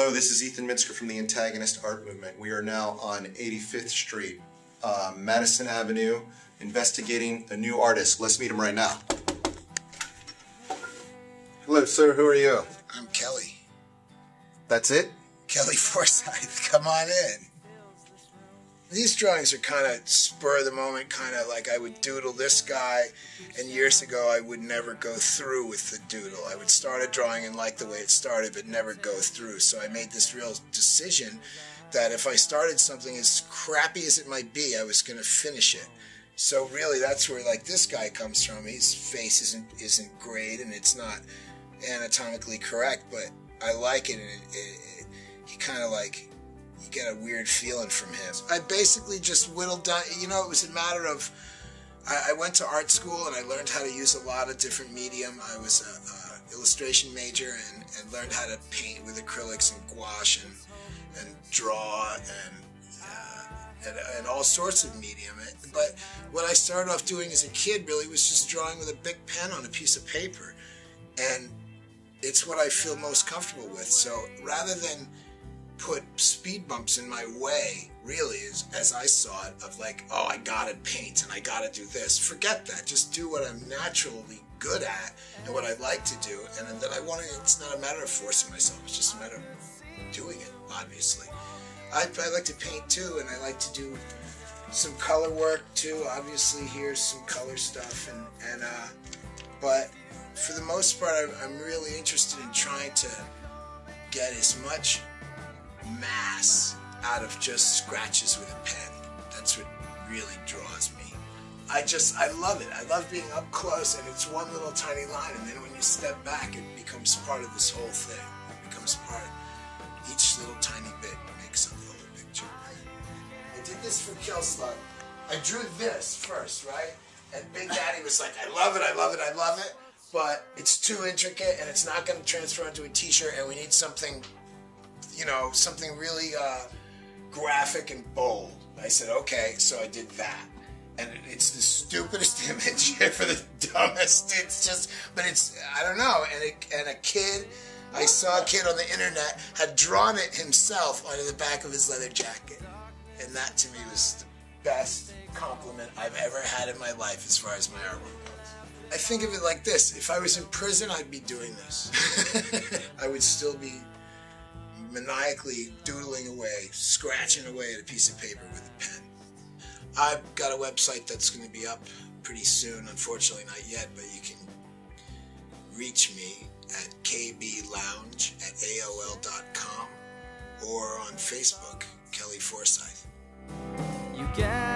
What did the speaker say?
Hello, this is Ethan Minsker from the Antagonist Art Movement. We are now on 85th Street, uh, Madison Avenue, investigating a new artist. Let's meet him right now. Hello, sir. Who are you? I'm Kelly. That's it? Kelly Forsyth. Come on in. These drawings are kind of spur of the moment, kind of like I would doodle this guy, and years ago I would never go through with the doodle. I would start a drawing and like the way it started, but never go through. So I made this real decision that if I started something as crappy as it might be, I was going to finish it. So really, that's where like this guy comes from. His face isn't isn't great, and it's not anatomically correct, but I like it, and it, it, it, he kind of like get a weird feeling from him. I basically just whittled down. You know, it was a matter of I, I went to art school and I learned how to use a lot of different medium. I was a, a illustration major and, and learned how to paint with acrylics and gouache and and draw and uh, and, and, all sorts of medium. But what I started off doing as a kid really was just drawing with a big pen on a piece of paper. And it's what I feel most comfortable with. So rather than put speed bumps in my way, really, is as I saw it, of like, oh, I gotta paint and I gotta do this. Forget that. Just do what I'm naturally good at and what I like to do. And then I want to, it's not a matter of forcing myself, it's just a matter of doing it, obviously. I, I like to paint too, and I like to do some color work too. Obviously, here's some color stuff, and, and uh, but for the most part, I'm really interested in trying to get as much mass out of just scratches with a pen. That's what really draws me. I just, I love it. I love being up close and it's one little tiny line and then when you step back it becomes part of this whole thing. It becomes part, each little tiny bit makes up the whole picture. I did this for Kill Slug. I drew this first, right? And Big Daddy was like, I love it, I love it, I love it, but it's too intricate and it's not going to transfer onto a t-shirt and we need something you know, something really uh, graphic and bold. I said, okay, so I did that. And it's the stupidest image for the dumbest. It's just, but it's, I don't know. And, and a kid, I saw a kid on the internet had drawn it himself onto the back of his leather jacket. And that to me was the best compliment I've ever had in my life as far as my artwork goes. I think of it like this if I was in prison, I'd be doing this. I would still be maniacally doodling away, scratching away at a piece of paper with a pen. I've got a website that's going to be up pretty soon, unfortunately not yet, but you can reach me at kblounge at aol.com or on Facebook, Kelly Forsyth. You gather